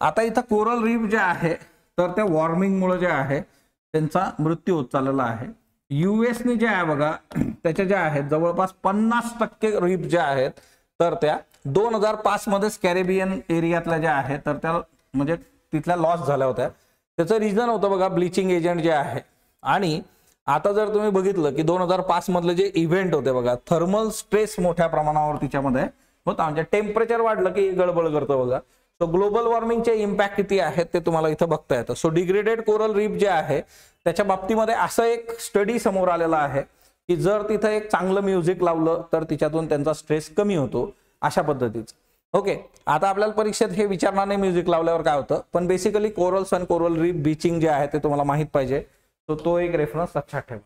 आता इथं कोरल रीफ जे आहे तर त्या वॉर्मिंगमुळे जे आहे त्यांचा मृत्यू होत चाललेला आहे. युएसने जे आहे बघा त्याच्या ज्या आहेत जवळपास पन्नास टक्के रीफ ज्या आहेत तर त्या दोन हजार पाच मध्येच कॅरेबियन एरियातल्या ज्या आहेत तर त्या म्हणजे तिथल्या लॉस झाल्या होत्या. त्याचं रिझन होतं बघा ब्लिचिंग एजंट जे आहे. आणि आता जर तुम्ही बघितलं की दोन हजार पाच मधले जे इव्हेंट होते बघा थर्मल स्ट्रेस मोठ्या प्रमाणावर तिच्यामध्ये होता. म्हणजे टेम्परेचर वाढलं की गडबड करतं बघा. सो ग्लोबल वॉर्मिंगचे इम्पॅक्ट किती आहेत ते तुम्हाला इथं बघता येतं. सो डिग्रेडेड कोरल रीप जे आहे त्याच्या बाबतीमध्ये असं एक स्टडी समोर आलेला आहे की जर तिथं एक चांगलं म्युझिक लावलं तर तिच्यातून त्यांचा स्ट्रेस कमी होतो अशा पद्धतीचं. ओके आता आपल्याला परीक्षेत हे विचारणार नाही म्युझिक लावल्यावर काय होतं पण बेसिकली कोरल्स आणि कोरल रीप बीचिंग जे आहे ते तुम्हाला माहीत पाहिजे. तो तो एक रेफरन्स लक्षात ठेवा.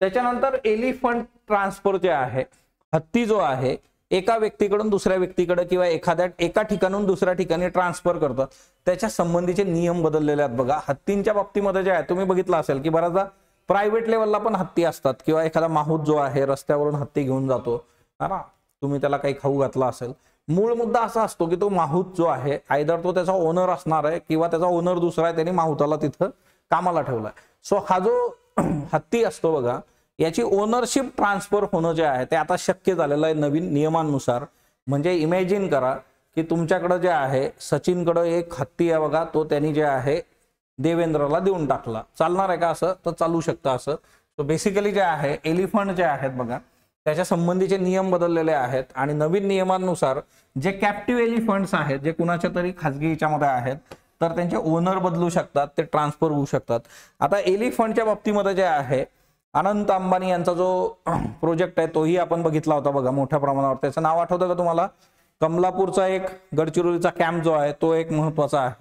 त्याच्यानंतर एलिफंट ट्रान्सफर जे आहे हत्ती जो आहे एका व्यक्तीकडून दुसऱ्या व्यक्तीकडे किंवा एखाद्या एका ठिकाणून दुसऱ्या ठिकाणी ट्रान्सफर करतं. त्याच्या संबंधीचे नियम बदललेले आहेत बघा. हत्तींच्या बाबतीमध्ये जे आहे तुम्ही बघितलं असेल की बऱ्याचदा प्रायव्हेट लेवलला पण हत्ती असतात किंवा एखादा माहूत जो आहे रस्त्यावरून हत्ती घेऊन जातो. ना तुम्ही त्याला काही खाऊ घातला असेल. मूळ मुद्दा असा असतो की तो माहूत जो आहे आयदर तो त्याचा ओनर असणार आहे किंवा त्याचा ओनर दुसरा आहे त्यांनी माहुताला तिथं कामाला ठेवलाय. सो हा जो हत्ती असतो बघा याची ओनरशिप ट्रान्सफर होणं जे आहे ते आता शक्य झालेलं आहे नवीन नियमांनुसार. म्हणजे इमॅजिन करा की तुमच्याकडं जे आहे सचिनकडं एक हत्ती आहे बघा तो त्यांनी जे आहे देवेंद्रला देऊन टाकला. चालणार आहे का असं? तर चालू शकतं असं. सो बेसिकली जे आहे एलिफंट जे आहेत बघा त्याच्या संबंधीचे नियम बदललेले आहेत आणि नवीन नियमांनुसार जे कॅप्टिव्ह एलिफंट्स आहेत जे कुणाच्या तरी खाजगी याच्यामध्ये आहेत तर त्यांचे ओनर बदलू शकतात ते ट्रान्सफर होऊ शकतात. आता एलिफंटच्या बाबतीमध्ये जे आहे अनंत अंबानी यांचा जो प्रोजेक्ट आहे तोही आपण बघितला होता बघा मोठ्या प्रमाणावर. त्याचं नाव आठवतं का तुम्हाला? कमलापूरचा एक गडचिरोलीचा कॅम्प जो आहे तो एक महत्त्वाचा आहे.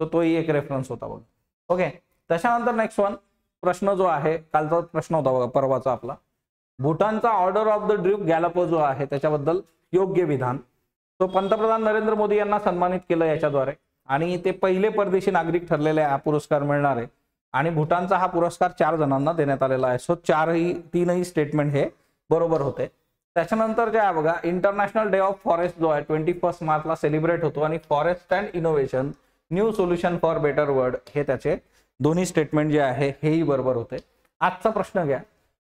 तर तोही एक रेफरन्स होता बघा. ओके त्याच्यानंतर नेक्स्ट वन प्रश्न जो आहे कालचा प्रश्न होता बघा परवाचा आपला. भूटानचा order of the Druk Gyalpo जो आहे त्याच्याबद्दल योग्य विधान. तो पंतप्रधान नरेंद्र मोदी यांना सन्मानित केलं याच्याद्वारे. आणि ते पहिले परदेशी नागरिक ठरलेले हा पुरस्कार मिळणार आहे. आणि भूटानचा हा पुरस्कार चार जणांना देण्यात आलेला आहे. सो चारही तीनही स्टेटमेंट हे बरोबर होते. त्याच्यानंतर जे आहे बघा इंटरनॅशनल डे ऑफ फॉरेस्ट जो आहे ट्वेंटी फर्स्ट मार्चला सेलिब्रेट होतो. आणि forest and innovation new solution for better world हे त्याचे दोन्ही स्टेटमेंट जे आहे हेही बरोबर होते. आजचा प्रश्न घ्या.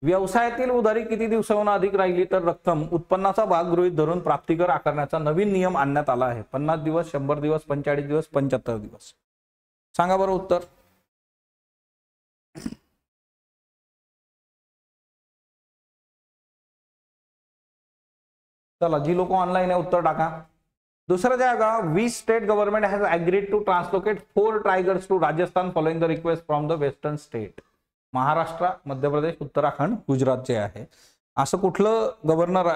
व्यवसायातील उधारी किती दिवसाहून अधिक राहिली तर रक्कम? उत्पन्नाचा भाग गृहीत धरून प्राप्तिकर आकारण्याचा नवीन नियम आणण्यात आला आहे. पन्नास दिवस शंभर दिवस पंचेचाळीस दिवस पंच्याहत्तर दिवस. सांगा बरं उत्तर. चला जी लोक ऑनलाईन आहे उत्तर टाका. दुसरं जे आहे का we state government has agreed to translocate four tigers to Rajasthan following the request from the western state Maharashtra Madhya Pradesh Uttarakhand Gujarat जे आहे. असं कुठलं गव्हर्नर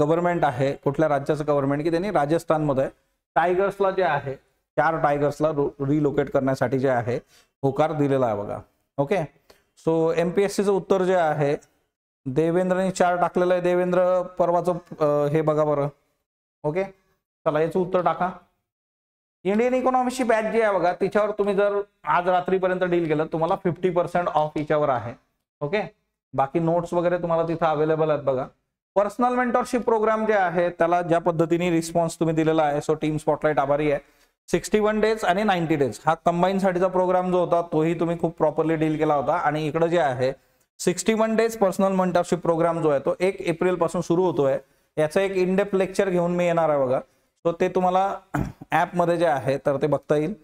गव्हर्नमेंट आहे कुठल्या राज्याचं गव्हर्नमेंट की त्यांनी राजस्थानमध्ये टायगर्सला जे आहे चार टायगर्सला रिलोकेट करण्यासाठी जे आहे होकार दिलेला आहे बघा. Okay? So M P S सीचं उत्तर जे आहे देवेंद्रने चार टाकलेलं आहे. देवेंद्र परवाचं हे बघा बरं. ओके? चला याचं उत्तर टाका. इंडियन इकॉनॉमीची बॅच जी आहे बघा तिच्यावर तुम्ही जर आज रात्रीपर्यंत डील केलं तुम्हाला फिफ्टी पर्सेंट ऑफ याच्यावर आहे. ओके? बाकी नोट्स वगैरे तुम्हाला तिथं अवेलेबल आहेत बघा. पर्सनल मेंटरशिप प्रोग्राम जे आहे त्याला ज्या पद्धतीने रिस्पॉन्स तुम्ही दिलेला आहे सो टीम स्पॉटलाईट आभारी आहे. सिक्स्टी वन डेज आणि नाईन्टी डेज हा कंबाईन साठीचा प्रोग्राम जो होता तोही तुम्ही खूप प्रॉपरली डील केला होता. आणि इकडं जे आहे sixty one days personal mentorship programme जो आहे तो एक एप्रिलपासून सुरू होतोय. याचं एक इनडेप लेक्चर घेऊन मी येणार आहे बघा. सो ते तुम्हाला ॲपमध्ये जे आहे तर ते बघता येईल.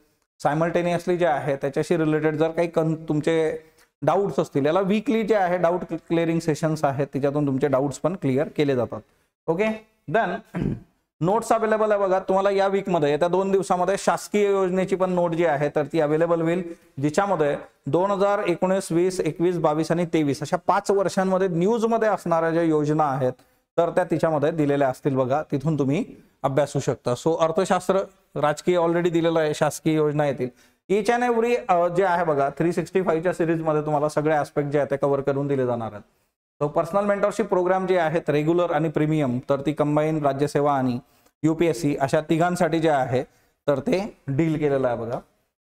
सायमल्टेनियसली जे आहे त्याच्याशी रिलेटेड जर काही कन तुमचे डाऊट्स असतील याला वीकली जे आहे डाऊट क्लिअरिंग सेशन्स आहेत त्याच्यातून तुमचे डाऊट्स पण क्लिअर केले जातात. ओके देन नोट्स अवेलेबल आहे बघा. तुम्हाला या वीकमध्ये येत्या दोन दिवसामध्ये शासकीय योजनेची पण नोट जी आहे तर ती अवेलेबल होईल. जिच्यामध्ये दोन हजार एकोणीस वीस एकवीस बावीस आणि तेवीस अशा पाच वर्षांमध्ये न्यूजमध्ये असणाऱ्या ज्या योजना आहेत तर त्या तिच्यामध्ये दिलेल्या असतील बघा. तिथून तुम्ही अभ्यासू शकतं. सो अर्थशास्त्र राजकीय ऑलरेडी दिलेलं आहे शासकीय योजना येतील. इच अँड एव्हरी जे आहे बघा थ्री सिक्स्टी फाईव्हच्या सिरीजमध्ये तुम्हाला सगळे ऍस्पेक्ट जे आहेत ते कव्हर करून दिले जाणार आहेत. सो पर्सनल मेंटरशिप प्रोग्राम जे आहेत रेग्युलर आणि प्रीमियम तर ती कंबाईन राज्यसेवा आणि यूपीएससी अशा तिघांसाठी जे आहे तर ते डील केलेलं आहे बघा.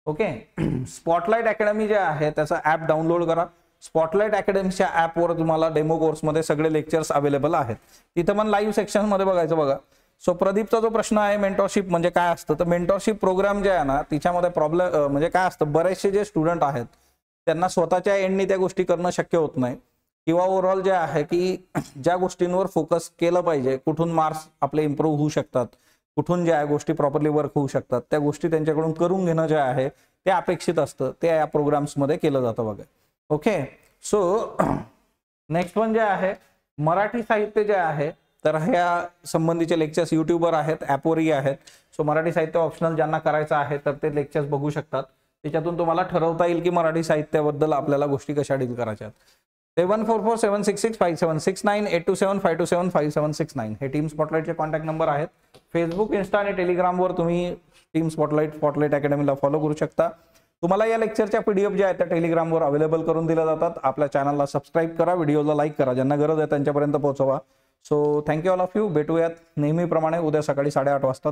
ओके स्पॉटलाईट अकॅडमी जे आहे त्याचा ॲप डाउनलोड करा. स्पॉटलाईट अकॅडमीच्या ॲपवर तुम्हाला डेमो कोर्समध्ये सगळे लेक्चर्स अवेलेबल आहेत. तिथं पण लाईव्ह सेक्शनमध्ये बघायचं बघा. सो प्रदीपचा जो प्रश्न आहे मेंटॉरशिप म्हणजे काय असतं? तर मेंटॉरशिप प्रोग्राम जे आहे ना तिच्यामध्ये प्रॉब्लेम म्हणजे काय असतं? बरेचसे जे स्टुडंट आहेत त्यांना स्वतःच्या एंडनी त्या गोष्टी करणं शक्य होत नाही. किंवा ओव्हरऑल जे आहे की ज्या गोष्टींवर फोकस केलं पाहिजे कुठून मार्क्स आपले इम्प्रूव्ह होऊ शकतात कुठून ज्या गोष्टी प्रॉपरली वर्क होऊ शकतात त्या गोष्टी त्यांच्याकडून करून घेणं जे आहे ते अपेक्षित असतं. ते या प्रोग्राम्समध्ये केलं जातं बघा. ओके सो नेक्स्ट वन जे आहे मराठी साहित्य जे आहे तर ह्या संबंधीचे लेक्चर्स युट्यूबवर आहेत ॲपवरही आहेत. सो मराठी साहित्य ऑप्शनल ज्यांना करायचं आहे तर ते लेक्चर्स बघू शकतात. त्याच्यातून तुम्हाला ठरवता येईल की मराठी साहित्याबद्दल आपल्याला गोष्टी कशा डील करायच्या seven four four seven six six five seven six nine eight two seven five two seven five seven six nine. हे टीम स्पॉटलाईटचे कॉन्टॅक्ट नंबर आहेत. फेसबुक इन्स्टा आणि टेलिग्रामवर तुम्ही टीम स्पॉटलाईट स्पॉटलाईट अकॅडमीला फॉलो करू शकता. तुम्हाला या लेक्चरच्या पीडीएफ ज्या आहेत त्या टेलिग्रामवर अवेलेबल करून दिल्या जातात. आपल्या चॅनलला सबस्क्राईब करा व्हिडिओला लाईक करा. ज्यांना गरज आहे त्यांच्यापर्यंत पोहोचवा. So thank you all of you भेटूयात नेहमीप्रमाणे उद्या सकाळी साडेआठ वाजता